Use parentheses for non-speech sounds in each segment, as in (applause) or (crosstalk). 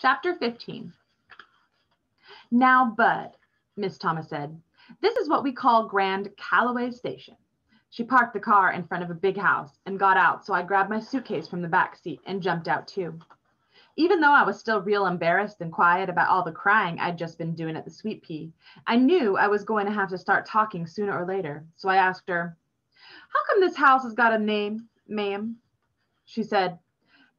Chapter 15. Now, Bud, Miss Thomas said, this is what we call Grand Calloway Station. She parked the car in front of a big house and got out, so I grabbed my suitcase from the back seat and jumped out too. Even though I was still real embarrassed and quiet about all the crying I'd just been doing at the Sweet Pea, I knew I was going to have to start talking sooner or later. So I asked her, How come this house has got a name, ma'am? She said,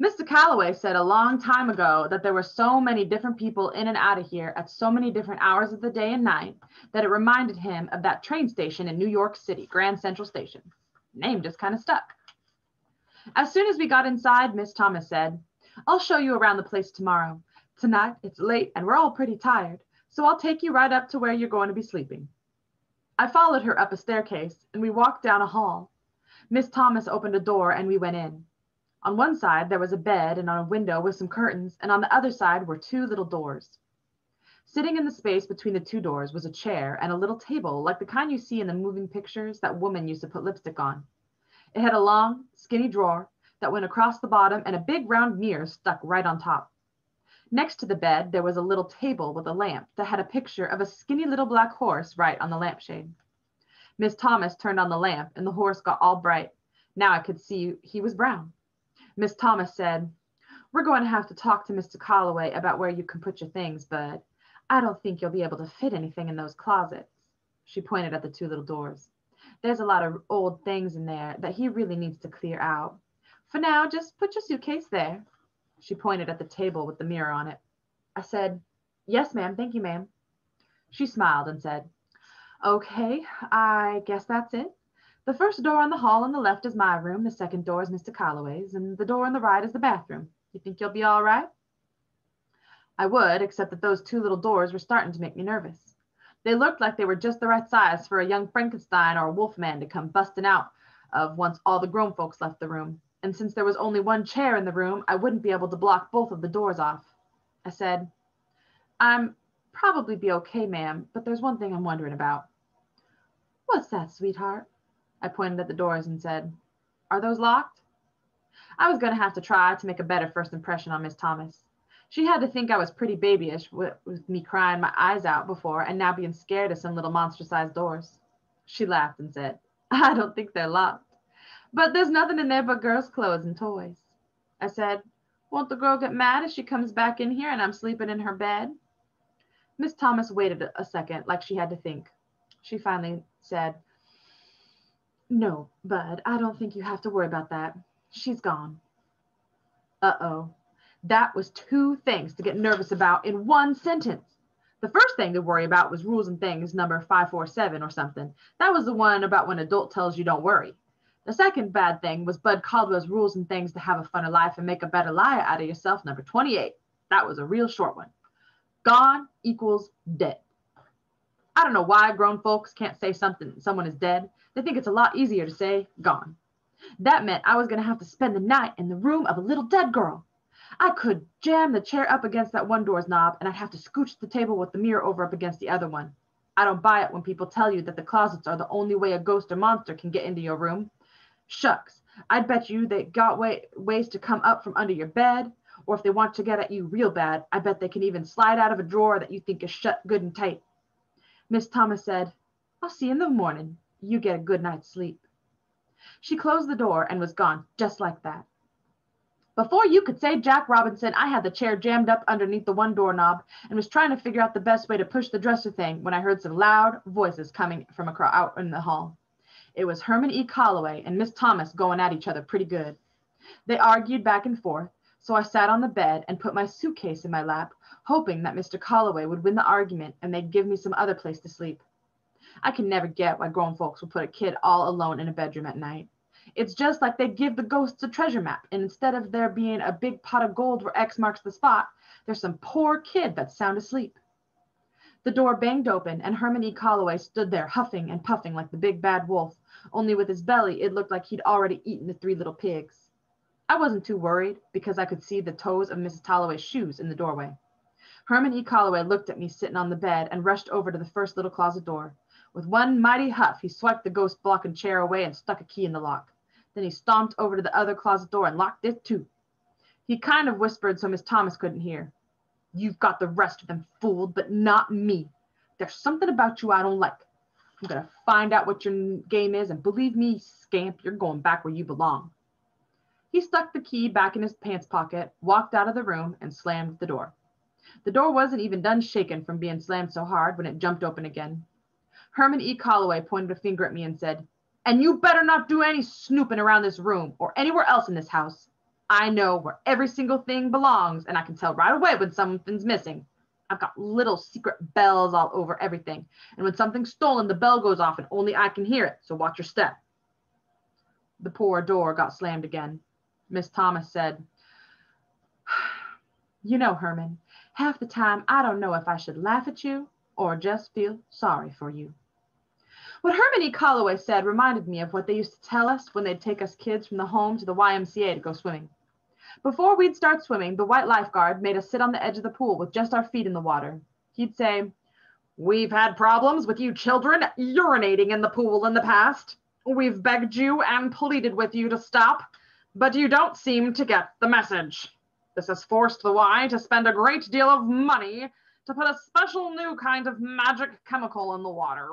Mr. Calloway said a long time ago that there were so many different people in and out of here at so many different hours of the day and night that it reminded him of that train station in New York City, Grand Central Station. Name just kind of stuck. As soon as we got inside, Miss Thomas said, I'll show you around the place tomorrow. Tonight it's late and we're all pretty tired, so I'll take you right up to where you're going to be sleeping. I followed her up a staircase and we walked down a hall. Miss Thomas opened a door and we went in. On one side, there was a bed and on a window with some curtains, and on the other side were two little doors. Sitting in the space between the two doors was a chair and a little table like the kind you see in the moving pictures that woman used to put lipstick on. It had a long, skinny drawer that went across the bottom and a big round mirror stuck right on top. Next to the bed, there was a little table with a lamp that had a picture of a skinny little black horse right on the lampshade. Miss Thomas turned on the lamp and the horse got all bright. Now I could see he was brown. Miss Thomas said, We're going to have to talk to Mr. Calloway about where you can put your things, Bud. I don't think you'll be able to fit anything in those closets. She pointed at the two little doors. There's a lot of old things in there that he really needs to clear out. For now, just put your suitcase there. She pointed at the table with the mirror on it. I said, Yes, ma'am. Thank you, ma'am. She smiled and said, Okay, I guess that's it. The first door on the hall on the left is my room. The second door is Mr. Calloway's, and the door on the right is the bathroom. You think you'll be all right? I would, except that those two little doors were starting to make me nervous. They looked like they were just the right size for a young Frankenstein or a wolfman to come busting out of once all the grown folks left the room. And since there was only one chair in the room, I wouldn't be able to block both of the doors off. I said, I'm probably be okay, ma'am, but there's one thing I'm wondering about. What's that, sweetheart? I pointed at the doors and said, Are those locked? I was going to have to try to make a better first impression on Miss Thomas. She had to think I was pretty babyish with, with me crying my eyes out before and now being scared of some little monster sized doors. She laughed and said, (laughs) I don't think they're locked, but there's nothing in there but girls' clothes and toys. I said, Won't the girl get mad if she comes back in here and I'm sleeping in her bed? Miss Thomas waited a second, like she had to think. She finally said, no, Bud, I don't think you have to worry about that. She's gone. Uh oh. That was two things to get nervous about in one sentence. The first thing to worry about was rules and things number 547 or something. That was the one about when adult tells you don't worry. The second bad thing was Bud Caldwell's rules and things to have a funner life and make a better liar out of yourself, number 28. That was a real short one. Gone equals dead. I don't know why grown folks can't say something someone is dead. They think it's a lot easier to say gone. That meant I was going to have to spend the night in the room of a little dead girl. I could jam the chair up against that one door's knob and I'd have to scooch the table with the mirror over up against the other one. I don't buy it when people tell you that the closets are the only way a ghost or monster can get into your room. Shucks, I'd bet you they got way, ways to come up from under your bed, or if they want to get at you real bad, I bet they can even slide out of a drawer that you think is shut good and tight. Miss Thomas said, I'll see you in the morning. You get a good night's sleep. She closed the door and was gone just like that. Before you could say Jack Robinson, I had the chair jammed up underneath the one doorknob and was trying to figure out the best way to push the dresser thing when I heard some loud voices coming from across out in the hall. It was Herman E. Calloway and Miss Thomas going at each other pretty good. They argued back and forth, so I sat on the bed and put my suitcase in my lap, hoping that Mr. Calloway would win the argument and they'd give me some other place to sleep. I can never get why grown folks will put a kid all alone in a bedroom at night. It's just like they give the ghosts a treasure map, and instead of there being a big pot of gold where X marks the spot, there's some poor kid that's sound asleep. The door banged open, and Herman E. Calloway stood there huffing and puffing like the big bad wolf, only with his belly it looked like he'd already eaten the three little pigs. I wasn't too worried because I could see the toes of Mrs. Calloway's shoes in the doorway. Herman E. Calloway looked at me sitting on the bed and rushed over to the first little closet door. With one mighty huff, he swiped the ghost blocking chair away and stuck a key in the lock. Then he stomped over to the other closet door and locked it too. He kind of whispered so Miss Thomas couldn't hear. You've got the rest of them fooled, but not me. There's something about you I don't like. I'm going to find out what your game is, and believe me, scamp, you're going back where you belong. He stuck the key back in his pants pocket, walked out of the room, and slammed the door. The door wasn't even done shaking from being slammed so hard when it jumped open again. Herman E. Calloway pointed a finger at me and said, And you better not do any snooping around this room or anywhere else in this house. I know where every single thing belongs, and I can tell right away when something's missing. I've got little secret bells all over everything. And when something's stolen, the bell goes off and only I can hear it. So watch your step. The poor door got slammed again. Miss Thomas said, You know, Herman, half the time I don't know if I should laugh at you or just feel sorry for you. What Herman E. Calloway said reminded me of what they used to tell us when they'd take us kids from the home to the YMCA to go swimming. Before we'd start swimming, the white lifeguard made us sit on the edge of the pool with just our feet in the water. He'd say, We've had problems with you children urinating in the pool in the past. We've begged you and pleaded with you to stop, but you don't seem to get the message. This has forced the Y to spend a great deal of money to put a special new kind of magic chemical in the water.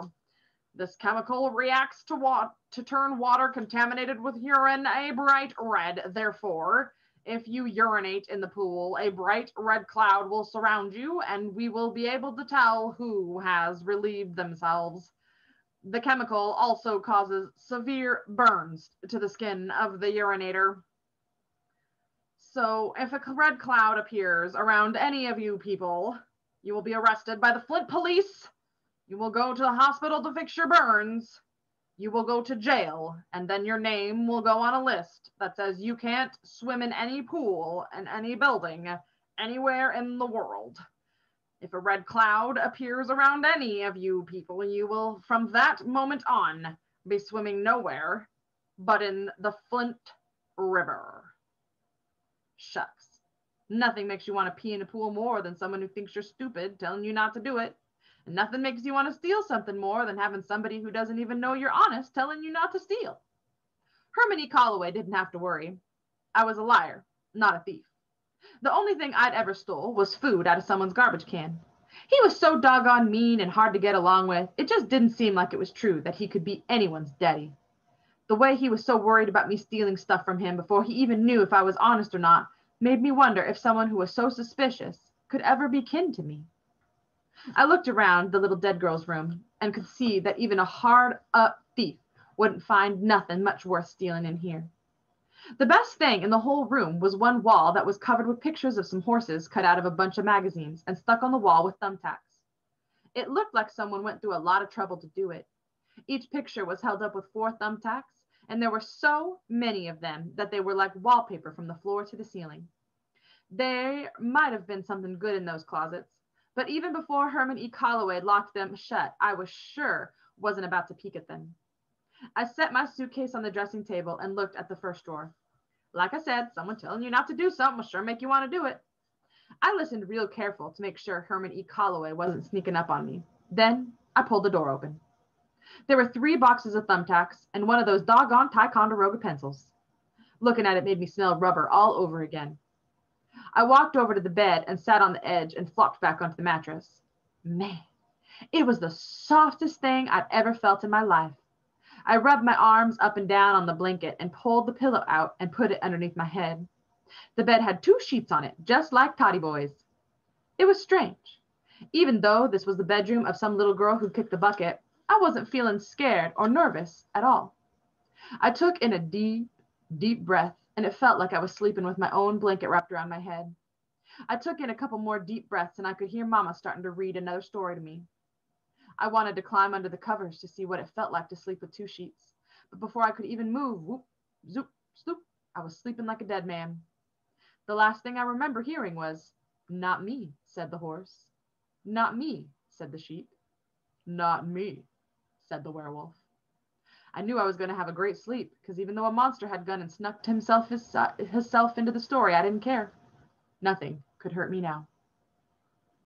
This chemical reacts to what to turn water contaminated with urine a bright red. Therefore, if you urinate in the pool, a bright red cloud will surround you, and we will be able to tell who has relieved themselves. The chemical also causes severe burns to the skin of the urinator. So, if a red cloud appears around any of you people, you will be arrested by the Flint police. You will go to the hospital to fix your burns you will go to jail and then your name will go on a list that says you can't swim in any pool in any building anywhere in the world. If a red cloud appears around any of you people, you will from that moment on be swimming nowhere but in the Flint River. Shucks. Nothing makes you want to pee in a pool more than someone who thinks you're stupid telling you not to do it. And nothing makes you want to steal something more than having somebody who doesn't even know you're honest telling you not to steal. Herman E. Calloway didn't have to worry. I was a liar, not a thief. The only thing I'd ever stole was food out of someone's garbage can. He was so doggone mean and hard to get along with, it just didn't seem like it was true that he could be anyone's daddy. The way he was so worried about me stealing stuff from him before he even knew if I was honest or not made me wonder if someone who was so suspicious could ever be kin to me. I looked around the little dead girl's room and could see that even a hard up thief wouldn't find nothing much worth stealing in here. The best thing in the whole room was one wall that was covered with pictures of some horses cut out of a bunch of magazines and stuck on the wall with thumbtacks. It looked like someone went through a lot of trouble to do it. Each picture was held up with four thumbtacks, and there were so many of them that they were like wallpaper from the floor to the ceiling. There might have been something good in those closets, but even before Herman E. Calloway locked them shut, I was sure wasn't about to peek at them. I set my suitcase on the dressing table and looked at the first drawer. Like I said, someone telling you not to do something will sure make you want to do it. I listened real careful to make sure Herman E. Calloway wasn't sneaking up on me. Then I pulled the door open. There were three boxes of thumbtacks and one of those doggone Ticonderoga pencils. Looking at it made me smell rubber all over again. I walked over to the bed and sat on the edge and flopped back onto the mattress. Man, it was the softest thing I'd ever felt in my life. I rubbed my arms up and down on the blanket and pulled the pillow out and put it underneath my head. The bed had two sheets on it, just like Toddy Boy's. It was strange. Even though this was the bedroom of some little girl who kicked the bucket, I wasn't feeling scared or nervous at all. I took in a deep, deep breath and it felt like I was sleeping with my own blanket wrapped around my head. I took in a couple more deep breaths and I could hear Mama starting to read another story to me. I wanted to climb under the covers to see what it felt like to sleep with two sheets. But before I could even move, whoop, zoop, sloop, I was sleeping like a dead man. The last thing I remember hearing was, Not me, said the horse. Not me, said the sheep. Not me, said the werewolf. I knew I was going to have a great sleep because even though a monster had gone and snuck himself his, himself into the story, I didn't care. Nothing could hurt me now.